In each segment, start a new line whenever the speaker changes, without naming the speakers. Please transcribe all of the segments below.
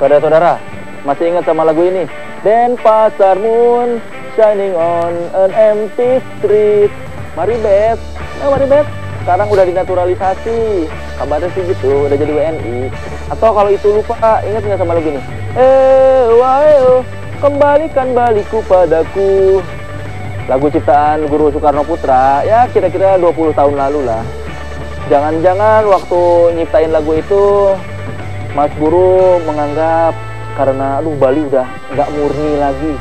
Saudara-saudara, masih ingat sama lagu ini? Denpasar Moon shining on an empty street. Mari bet, eh mari bet. Sekarang udah dinaturalisasi. Kabarnya sih gitu, udah jadi WNI. Atau kalau itu lupa, ingat nggak sama lagu ini? Eh, wae, kembalikan balikku padaku. Lagu ciptaan Guru Soekarno Putra, ya kira-kira 20 tahun lalu lah. Jangan-jangan waktu nyiptain lagu itu Mas Guru menganggap karena aduh Bali udah nggak murni lagi,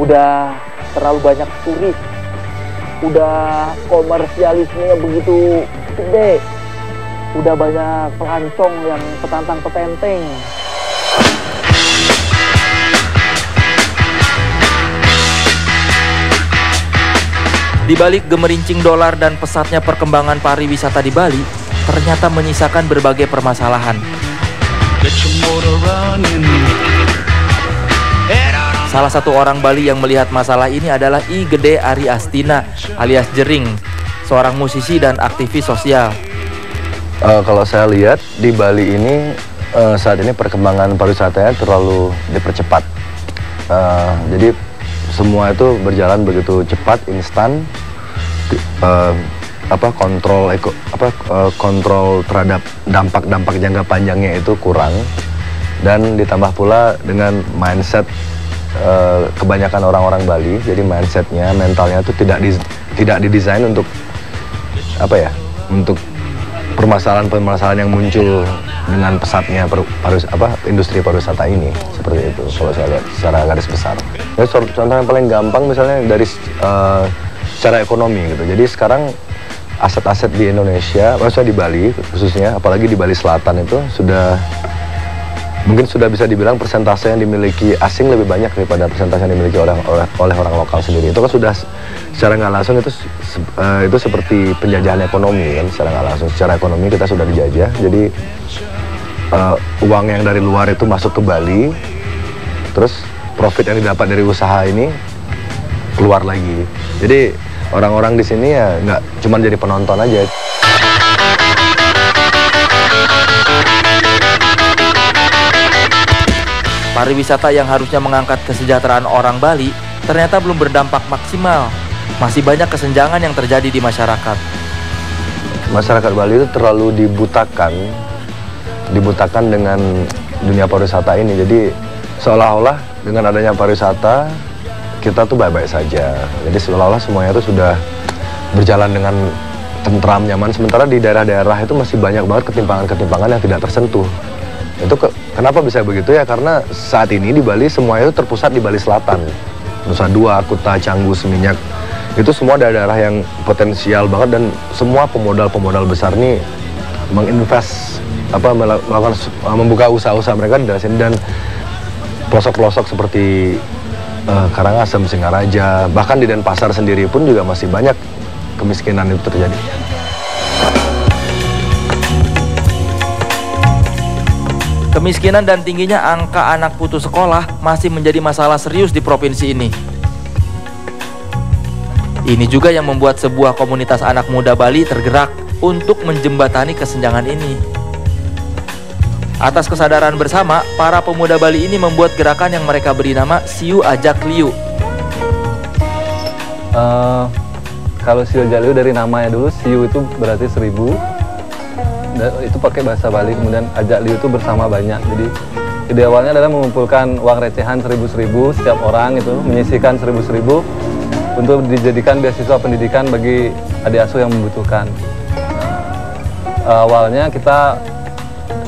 udah terlalu banyak turis, udah komersialismenya begitu gede, udah banyak pelancong yang petantang petenteng.
Di balik gemerincing dolar dan pesatnya perkembangan pariwisata di Bali, ternyata menyisakan berbagai permasalahan. Salah satu orang Bali yang melihat masalah ini adalah I Gede Ari Astina alias Jering, seorang musisi dan aktivis sosial.
Uh, kalau saya lihat di Bali ini uh, saat ini perkembangan pariwisatanya terlalu dipercepat. Uh, jadi semua itu berjalan begitu cepat, instan. Uh, apa kontrol eko, apa uh, kontrol terhadap dampak-dampak jangka panjangnya itu kurang dan ditambah pula dengan mindset uh, kebanyakan orang-orang Bali jadi mindsetnya mentalnya itu tidak di, tidak didesain untuk apa ya untuk permasalahan-permasalahan yang muncul dengan pesatnya per, parus, apa industri pariwisata ini seperti itu kalau saya lihat secara garis besar. Ya, contoh yang paling gampang misalnya dari uh, secara ekonomi gitu. Jadi sekarang aset-aset di Indonesia, maksudnya di Bali khususnya, apalagi di Bali Selatan itu sudah mungkin sudah bisa dibilang persentase yang dimiliki asing lebih banyak daripada persentase yang dimiliki orang oleh, oleh orang lokal sendiri. Itu kan sudah secara nggak langsung itu uh, itu seperti penjajahan ekonomi kan secara nggak langsung. Secara ekonomi kita sudah dijajah. Jadi uh, uang yang dari luar itu masuk ke Bali, terus profit yang didapat dari usaha ini keluar lagi. Jadi orang-orang di sini ya nggak cuma jadi penonton aja.
Pariwisata yang harusnya mengangkat kesejahteraan orang Bali ternyata belum berdampak maksimal. Masih banyak kesenjangan yang terjadi di masyarakat.
Masyarakat Bali itu terlalu dibutakan, dibutakan dengan dunia pariwisata ini. Jadi seolah-olah dengan adanya pariwisata kita tuh baik-baik saja. Jadi seolah-olah semuanya itu sudah berjalan dengan tentram nyaman. Sementara di daerah-daerah itu masih banyak banget ketimpangan-ketimpangan yang tidak tersentuh. Itu ke, kenapa bisa begitu ya? Karena saat ini di Bali semuanya itu terpusat di Bali Selatan. Nusa Dua, Kuta, Canggu, Seminyak. Itu semua daerah-daerah yang potensial banget dan semua pemodal-pemodal besar ini menginvest apa melakukan membuka usaha-usaha mereka di daerah sini dan pelosok-pelosok seperti uh, Karangasem, Singaraja, bahkan di Denpasar sendiri pun juga masih banyak kemiskinan itu terjadi.
Kemiskinan dan tingginya angka anak putus sekolah masih menjadi masalah serius di provinsi ini. Ini juga yang membuat sebuah komunitas anak muda Bali tergerak untuk menjembatani kesenjangan ini. Atas kesadaran bersama, para pemuda Bali ini membuat gerakan yang mereka beri nama Siu Ajak Liu.
Uh, kalau Siu Ajak Liu dari namanya dulu, Siu itu berarti seribu, itu pakai bahasa Bali kemudian ajak liu itu bersama banyak. Jadi ide awalnya adalah mengumpulkan uang recehan seribu-seribu setiap orang itu menyisikan seribu-seribu untuk dijadikan beasiswa pendidikan bagi adik asuh yang membutuhkan. Nah, awalnya kita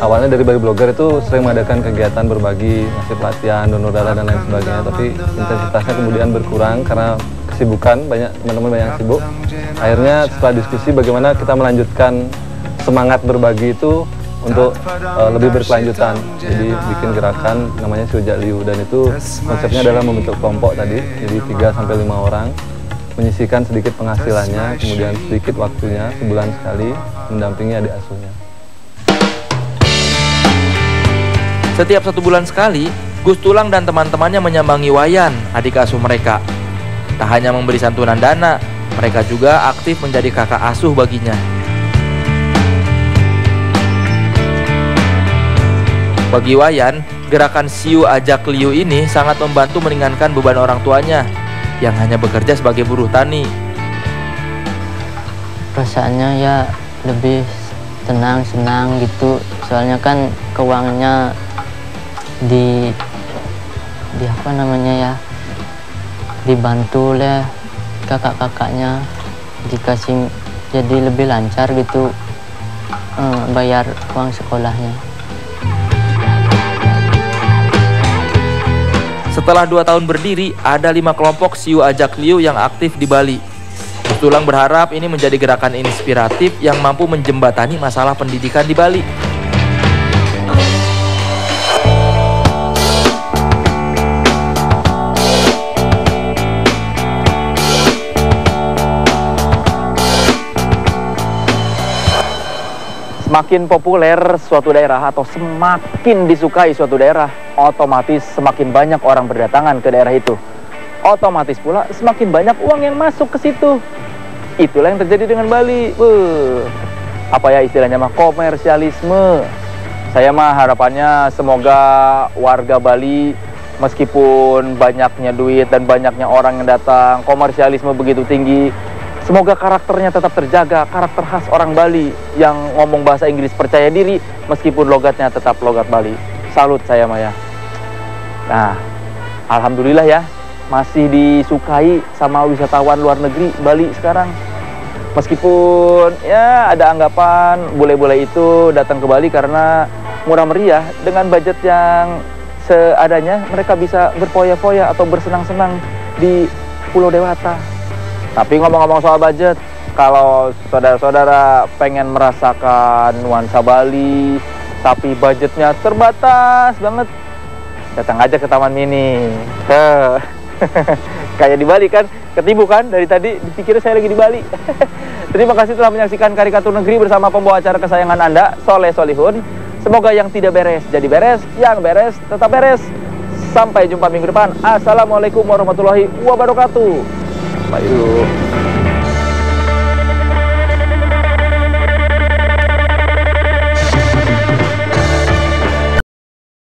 awalnya dari Bali Blogger itu sering mengadakan kegiatan berbagi ngasih pelatihan donor darah dan lain sebagainya tapi intensitasnya kemudian berkurang karena kesibukan banyak teman-teman banyak sibuk akhirnya setelah diskusi bagaimana kita melanjutkan semangat berbagi itu untuk uh, lebih berkelanjutan. Jadi bikin gerakan namanya Sujak Liu dan itu konsepnya adalah membentuk kelompok tadi, jadi 3 sampai 5 orang menyisikan sedikit penghasilannya, kemudian sedikit waktunya sebulan sekali mendampingi adik asuhnya.
Setiap satu bulan sekali, Gus Tulang dan teman-temannya menyambangi Wayan, adik asuh mereka. Tak hanya memberi santunan dana, mereka juga aktif menjadi kakak asuh baginya. Bagi Wayan, gerakan Siu Ajak Liu ini sangat membantu meringankan beban orang tuanya yang hanya bekerja sebagai buruh tani.
perasaannya ya lebih tenang senang gitu soalnya kan keuangannya di di apa namanya ya dibantu oleh kakak-kakaknya dikasih jadi lebih lancar gitu eh, bayar uang sekolahnya
Setelah dua tahun berdiri, ada lima kelompok Siu Ajak Liu yang aktif di Bali. Tulang berharap ini menjadi gerakan inspiratif yang mampu menjembatani masalah pendidikan di Bali.
Semakin populer suatu daerah atau semakin disukai suatu daerah, otomatis semakin banyak orang berdatangan ke daerah itu. Otomatis pula semakin banyak uang yang masuk ke situ. Itulah yang terjadi dengan Bali. Beuh. Apa ya istilahnya mah komersialisme. Saya mah harapannya semoga warga Bali meskipun banyaknya duit dan banyaknya orang yang datang, komersialisme begitu tinggi, Semoga karakternya tetap terjaga, karakter khas orang Bali yang ngomong bahasa Inggris percaya diri meskipun logatnya tetap logat Bali. Salut saya Maya. Nah, alhamdulillah ya masih disukai sama wisatawan luar negeri Bali sekarang. Meskipun ya ada anggapan bule-bule itu datang ke Bali karena murah meriah dengan budget yang seadanya mereka bisa berfoya-foya atau bersenang-senang di Pulau Dewata. Tapi ngomong-ngomong soal budget, kalau saudara-saudara pengen merasakan nuansa Bali, tapi budgetnya terbatas banget, datang aja ke Taman Mini. Heh. Kayak di Bali kan, ketibu kan dari tadi dipikir saya lagi di Bali. Terima kasih telah menyaksikan karikatur negeri bersama pembawa acara kesayangan Anda, Soleh Solihun. Semoga yang tidak beres jadi beres, yang beres tetap beres. Sampai jumpa minggu depan. Assalamualaikum warahmatullahi wabarakatuh. 了，哎呦！